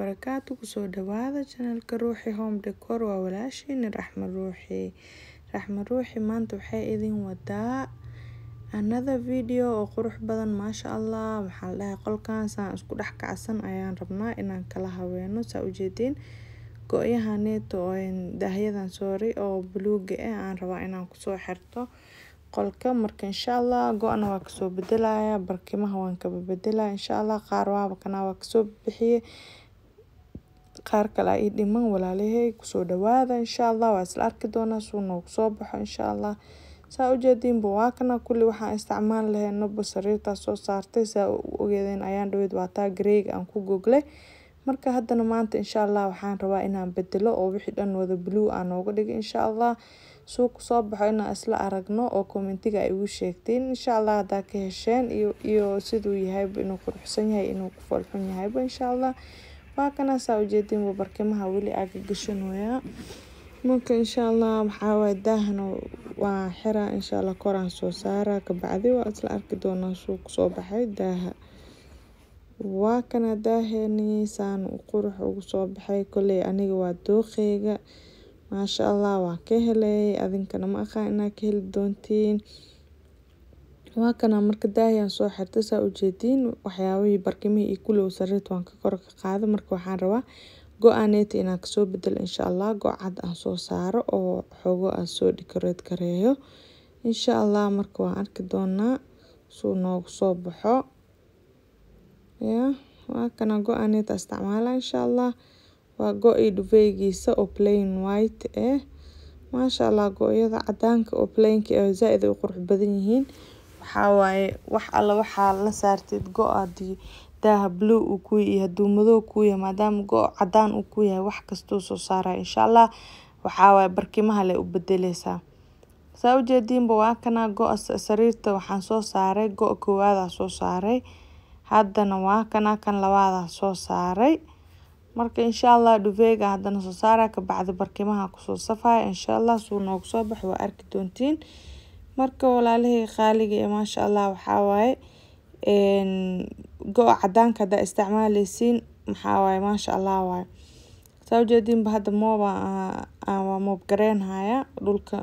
wabarakaatu ku soo dhawaada channelka ruuxi home decor. Waa walaashiina raxma ruuxi. Raxma ruuxi maanta waxay idin wadaa another video oo qurux badan maasha allah. Waxaa la dhahay qolkan saan isku dhex kacsan ayaan rabnaa inaan kala habeeno. Saa ujeediin go-yahaneeto oo daahyadan sorry oo buluuga ah aan rabaa inaan ku soo xirto qolka. Marka insha allah go-na waa ka soo bedelaya barkimaha waan kaba bedelaya insha allah qaar waaba kana waa ka soo bixiye qaar kale ii dhiman walaalahey ku soo dhawaada insha allah waa isla arki doonaa suu noogu soo baxo insha allah saa ujeediinba waa kana kulli waxaan isticmaal lahaynaba sariirtaa soo saartay. Saa u ogeedeen ayaan dhaweyd waa taa gareyga aan ku goglay marka haddana maanta insha allah waxaan rabaa inaan bedelo oo wixii dhan wada blue aan nooga dhigay insha allah suu ku soo baxo inaan isla aragno oo commentiga ay igu sheegteen insha allah haddaa ka hesheen iyo siduu yahayba inuu quruxsan yahay inuu ku foolxun yahayba insha allah waa kana saa ujeediinba barkimaha weli aaga gashanoyaa marka insha allah waxaa waaye daahana waa xiraa insha allah koraan soo saaraa kabacdi waa isla arki doonaa suu ku soo baxay daaha. Waa kana daaheeni saan qurux ugu soo baxay. Kolley aniga waa dooqeyga. Maasha allah waa ka helay. Adinkana ma aqaan inaad ka heli doontiin waa kana marka daahiyaan soo xirtay saa ujeediin waxyaabihii barkimihii iyo kulow sariirta waan ka kor ka qaada. Marka waxaan rabaa go'aaneeta inaan ka soo bedelo insha allah go cad aan soo saaro oo xogo aan soo decorate gareeyo insha allah marka waan arki doonaa suu noogu soo baxo. Waa kana go'aaneeta isticmaala insha allah. Waa go-ii dhufeygiisa oo plain white ah maasha allah go-yada cadaanka oo plainka ah zaa-id ay u qurux badan yihiin waxaa waaye wax alla waxaa la saarteed go haddii daaha blue uu ku yahay haduu madow ku yahay maadaama go cadaan uu ku yahay wax kastuu soo saaraya insha allah waxaa barkimaha leh u bedeleysaa saa ujeediinba waa kana go-a sariirta waxaan soo saaray go koowaada soo saaray. Haddana waa kana kan labaada soo saaray. Marka insha allah dhufeega haddana soo saara kabacdi barkimaha ku soo safaya insha allah suu noogu soo baxo waa arki doontiin marka walaalahey qaaliga maasha allah waxaa waaye go-a cadaanka haddaa isticmaaleysiin maxaa waaye maasha allah waaye. Saa ujeediinba hadda mooba waa moob gareynhaya dhulka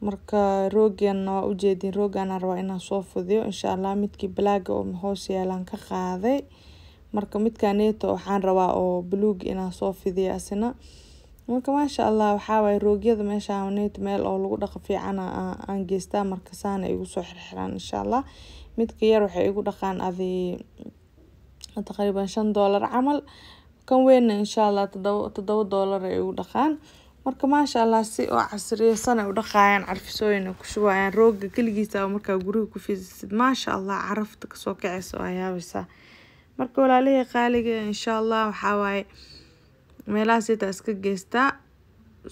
marka roogana waa ujeediin roogana rabaa inaan soo fidiyo insha allah midkii balaaga oo hoos yaalaan ka qaaday. Marka midkaneeto waxaan rabaa oo buluug inaan soo fidiyo asina marka maasha allah waxaa waaye roogyada meeshaneeto meel oo lagu dhaqo fiican aan geystaa marka igu soo xirxiraan insha allah midka yar waxay igu dhaqaan adi taqriiban shan doolar camal. Kan weynna insha allah todoba doolar ay igu dhaqaan. Marka maasha allah si oo casriyeysan ay u dhaqayaan carfisooyin ku shubayaan rooga keligiisa markaa guriga ku fidisid maasha allah carafta ka soo kaceysa waa yaabaysaa marka walaalihii qaaliga insha allah waxaa meelaha sitaa iska geystaa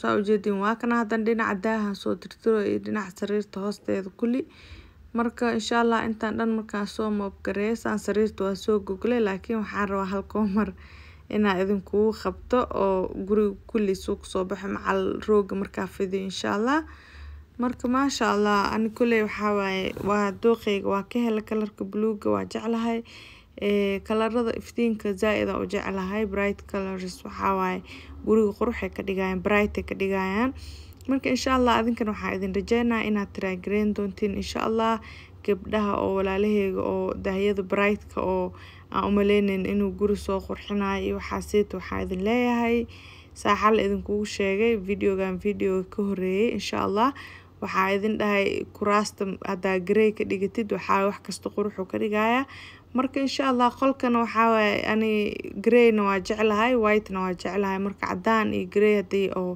saa ujeediin waa kana haddana dhinaca daahan soo tirtiro iyo dhinaca sariirta hoosteeda kulli marka insha allah intaan dhan markaan soo moobgareeyo saan sariirta waa soo goglay laakiin waxaan rabaa halkoo mar inaa idinkugu qabto oo guriga kulli suu ku soo baxo macal rooga markaa fidiyo insha allah marka maasha allah ani kulley waxaa waaye waa dooqeyga waa ka hela kalarka buluuga waa jeclahay kalarada iftiinka zaa-id u jeclahay bright colors waxaa waaye guriga quruxay ka dhigayaan bright ka dhigayaan. Marka insha allah adinkan waxaa idin rajeynaya inaad tiraagareyn doontiin insha allah gabdhaha oo walaalaheyga oo daahyada brightka oo aan umaleyneyn inuu guri soo qurxinayo iyo waxaaseeta waxaa idin leeyahay. Saaxal idinkugu sheegay videogan videoga ka horeeyay insha allah. Waxaa idin dhahay kuraasta haddaa garey ka dhigatid waxaa wax kasta quruxuu ka dhigaya marka insha allah qolkana waxaa waaye ani gareyna waa jeclahay whitena waa jeclahay. Marka cadaan iyo garey haddii oo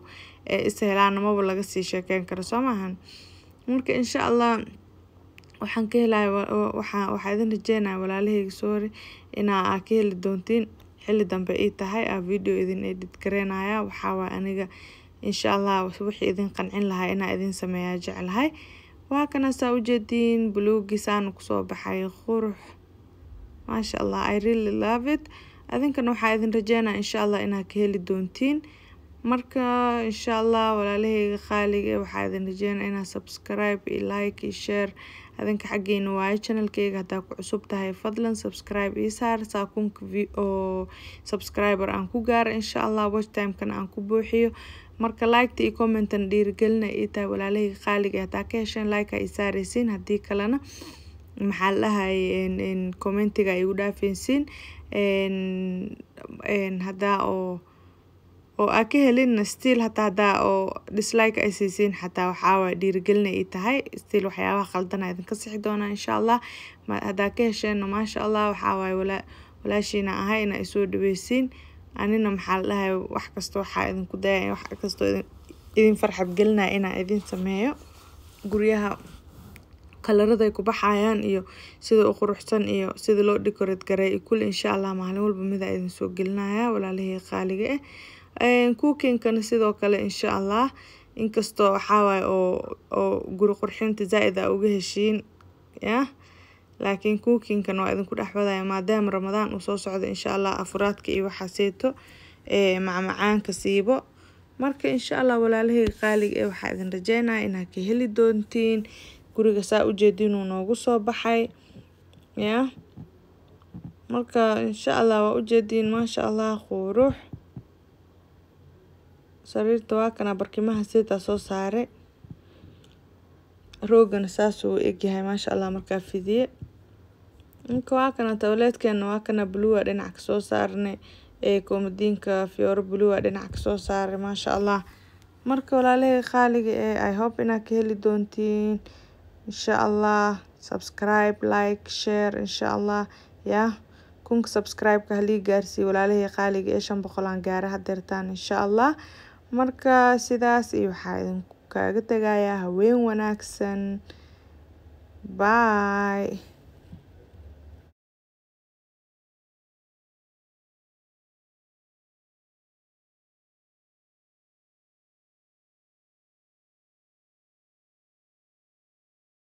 is helaan maba laga sii sheekeyn karo soo maahan marka insha allah waxaan ka helaya waxaa idin rajeynaya walaalaheyga sorry inaa aa ka heli doontiin. Xilli dambe ii tahay aa video idin edit gareynaya waxaa aniga insha allah wixii idin qancin lahaa inaa idin sameeyaa jeclahay. Waa kana saa ujeediin buluugii saana ku soo baxay qurux maasha allah i really love it. Adinkana waxaa idin rajeynaya insha allah inaa ka heli doontiin. Marka insha allah walaalaheyga qaaliga waxaa idin rajeynaya inaad subscribe iyo like iyo share. Adinka xaggeena waaye channelkeyga haddaa ku cusub tahay fadlan subscribe ii saar saakunka oo subscriber aan ku gaaro insha allah watch timekana aan ku buuxiyo. Marka liketa iyo commentan dhiirigelina ii tahay walaalahayga qaaliga haddaa ka hesheen like aa ii haddii kalena maxaa la dhahay commentiga igu dhaafeysiin haddaa oo oo aa ka helina still hataa hadaa oo dislike ay siisiin xataa waxaawaay dhiirigelina ii tahay still waxyaabaha qaldan idinka sixi doonaa insha allah haddaa ka hesheenna maasha allah waxaawaay walaa walaashiina ahay inaa isoo dhaweysiin anina maxaa la wax kasta waxaa idinku daya wax kastoo idin farxad gelinaya inaa idin sameeyo guryaha kalarada ay ku baxayaan iyo sida u quruxsan iyo sida loo decorate iyo kulli insha allah maalin walba midaa idin soo gelinaya walaalahii qaaliga ah cookinkana sidoo kale insha allah inkastoo waxaawaay oo oo guri qurxinta zaa-id aa uga heshiin yah laakiin cookinkana waa idinku dhex wadaya maadaama ramadaan uu soo socdo insha allah afuraadka iyo waxaaseeto macmacaanka siibo. Marka insha allah walaalahayga qaaliga ee waxaa idin rajeynaya inaad ka heli doontiin guriga saa ujeedin uu noogu soo baxay yah marka insha allah waa ujeediin maasha allah qurux sariirta waa kana barkimaha sidaa soo saare. Roogana saasuu egyahay maasha allah markaa fidiye marka waa kana tawleedkeena waa kana bluea dhinac ka soo saarnay ee koomadiinka fiyooro bluea dhinac ka soo saaray maasha allah. Marka walaalahey qaaliga ee i hope inaad ka heli doontiin insha allah subscribe like share insha allah yah kunka subscribe-ka halii gaarsiiye walaalahey qaaliga ee shan boqol aan gaara hadeertaan insha allah marka sidaas iyo waxaa idinku kaaga tegayaa haween wanaagsan. Bye